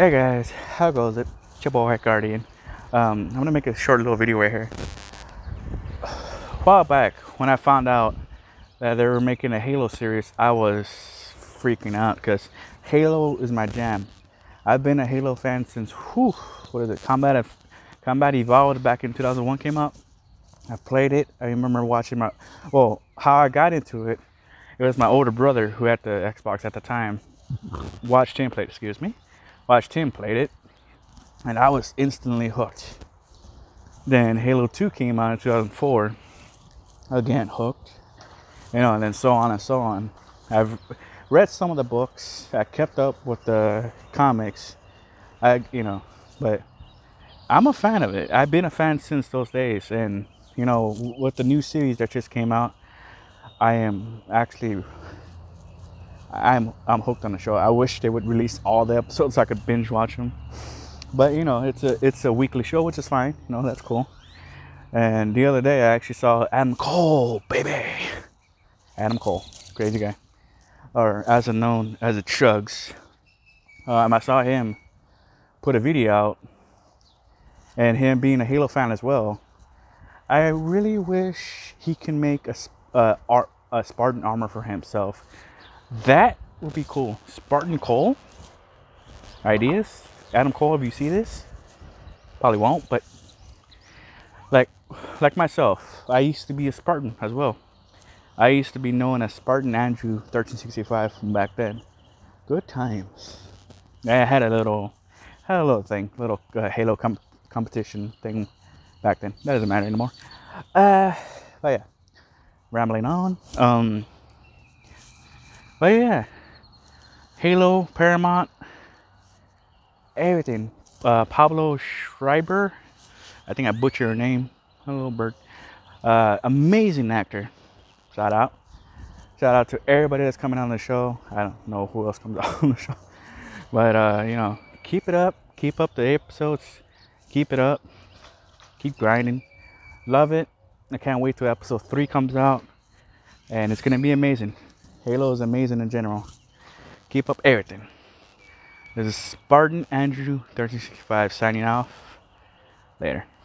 Hey guys, how goes it? It's your boy Guardian. Um, I'm gonna make a short little video right here. A while back, when I found out that they were making a Halo series, I was freaking out because Halo is my jam. I've been a Halo fan since whew, what is it? Combat of Combat Evolved back in 2001 came out. I played it. I remember watching my well, how I got into it. It was my older brother who had the Xbox at the time. Watched him play. Excuse me watched him play it, and I was instantly hooked. Then Halo 2 came out in 2004, again hooked, you know, and then so on and so on. I've read some of the books, I kept up with the comics, I, you know, but I'm a fan of it. I've been a fan since those days, and you know, with the new series that just came out, I am actually I'm I'm hooked on the show. I wish they would release all the episodes so I could binge watch them. But you know, it's a it's a weekly show, which is fine. You know, that's cool. And the other day, I actually saw Adam Cole, baby. Adam Cole, crazy guy, or as a known as a Chugs. Um, I saw him put a video out, and him being a Halo fan as well. I really wish he can make a uh, a Spartan armor for himself that would be cool. Spartan Cole. Ideas? Adam Cole, if you see this? Probably won't, but like like myself, I used to be a Spartan as well. I used to be known as Spartan Andrew 1365 from back then. Good times. I had a little had a little thing, little uh, Halo com- competition thing back then. That doesn't matter anymore. Uh, but yeah, rambling on. Um, but yeah, Halo, Paramount, everything. Uh, Pablo Schreiber, I think I butchered her name. Hello, bird. Uh, amazing actor. Shout out. Shout out to everybody that's coming on the show. I don't know who else comes on the show. But, uh, you know, keep it up. Keep up the episodes. Keep it up. Keep grinding. Love it. I can't wait till episode 3 comes out. And it's going to be amazing. Halo is amazing in general. Keep up everything. This is Spartan Andrew 1365 signing off. Later.